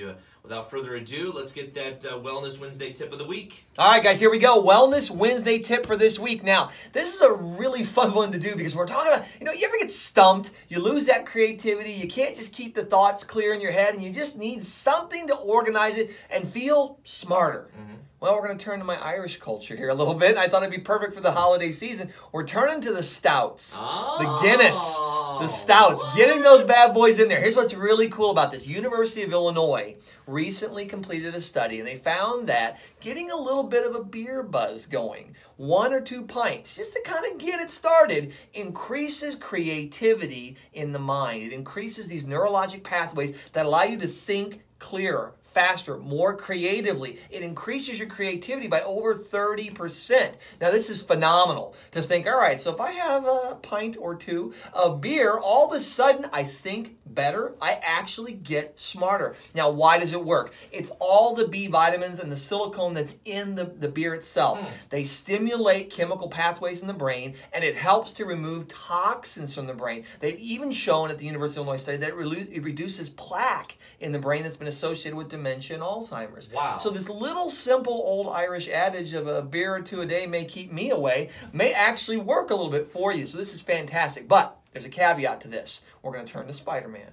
you. Without further ado, let's get that uh, Wellness Wednesday tip of the week. All right, guys, here we go. Wellness Wednesday tip for this week. Now, this is a really fun one to do because we're talking about, you know, you ever get stumped, you lose that creativity, you can't just keep the thoughts clear in your head, and you just need something to organize it and feel smarter. Mm-hmm. Well, we're going to turn to my Irish culture here a little bit. I thought it'd be perfect for the holiday season. We're turning to the stouts, oh, the Guinness, the oh. stouts, what? getting those bad boys in there. Here's what's really cool about this University of Illinois recently completed a study and they found that getting a little bit of a beer buzz going, one or two pints, just to kind of get it started, increases creativity in the mind. It increases these neurologic pathways that allow you to think clearer, faster, more creatively. It increases your creativity by over 30%. Now, this is phenomenal to think, all right, so if I have a pint or two of beer, all of a sudden I think better. I actually get smarter. Now, why does it work? It's all the B vitamins and the silicone that's in the, the beer itself. Mm. They stimulate chemical pathways in the brain and it helps to remove toxins from the brain. They've even shown at the University of Illinois study that it, it reduces plaque in the brain that's been associated with dementia and Alzheimer's. Wow. So this little simple old Irish adage of a beer or two a day may keep me away may actually work a little bit for you. So this is fantastic. But there's a caveat to this. We're going to turn to Spider-Man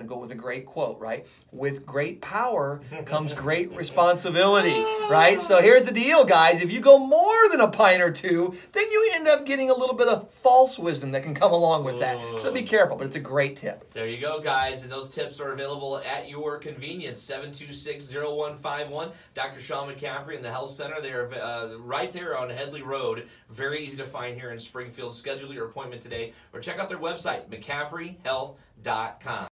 and go with a great quote, right? With great power comes great responsibility, right? So here's the deal, guys. If you go more than a pint or two, then you end up getting a little bit of false wisdom that can come along with that. So be careful, but it's a great tip. There you go, guys. And those tips are available at your convenience. 726-0151. Dr. Sean McCaffrey in the Health Center. They're uh, right there on Headley Road. Very easy to find here in Springfield. Schedule your appointment today or check out their website, mccaffreyhealth.com.